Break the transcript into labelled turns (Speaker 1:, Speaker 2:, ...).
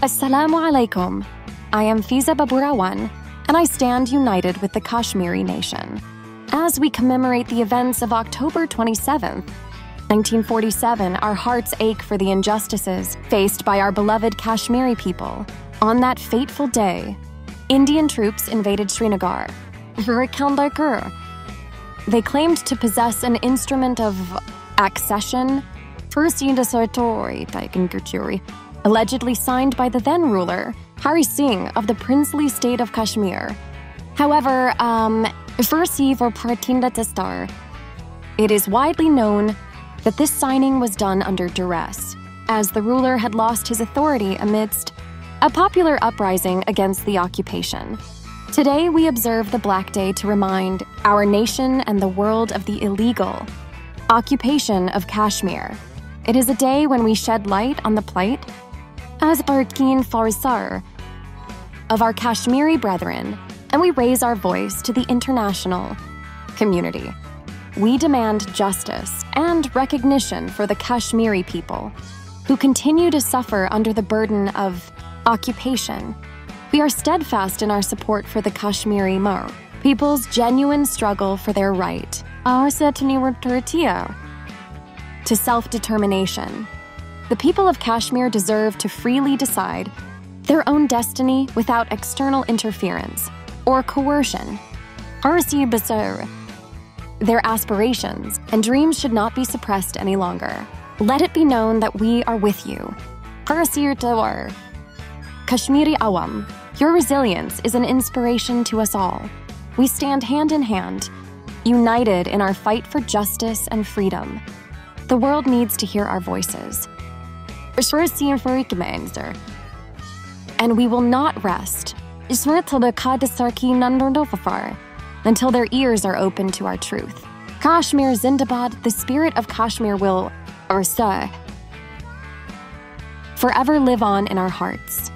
Speaker 1: Assalamu alaikum. I am Fiza Babar Awan, and I stand united with the Kashmiri nation. As we commemorate the events of October 27th, 1947, our hearts ache for the injustices faced by our beloved Kashmiri people. On that fateful day, Indian troops invaded Srinagar. They claimed to possess an instrument of accession, allegedly signed by the then ruler, Hari Singh of the princely state of Kashmir. However, um, for Partinda Testar, it is widely known that this signing was done under duress, as the ruler had lost his authority amidst a popular uprising against the occupation. Today, we observe the Black Day to remind our nation and the world of the illegal occupation of Kashmir. It is a day when we shed light on the plight as Barkin Farisar of our Kashmiri brethren, and we raise our voice to the international community. We demand justice and recognition for the Kashmiri people who continue to suffer under the burden of occupation. We are steadfast in our support for the Kashmiri Mar, people's genuine struggle for their right to self determination. The people of Kashmir deserve to freely decide their own destiny without external interference or coercion. Their aspirations and dreams should not be suppressed any longer. Let it be known that we are with you. Kashmiri Awam, your resilience is an inspiration to us all. We stand hand in hand, united in our fight for justice and freedom. The world needs to hear our voices. And we will not rest until their ears are open to our truth. Kashmir Zindabad, the spirit of Kashmir will, or forever live on in our hearts.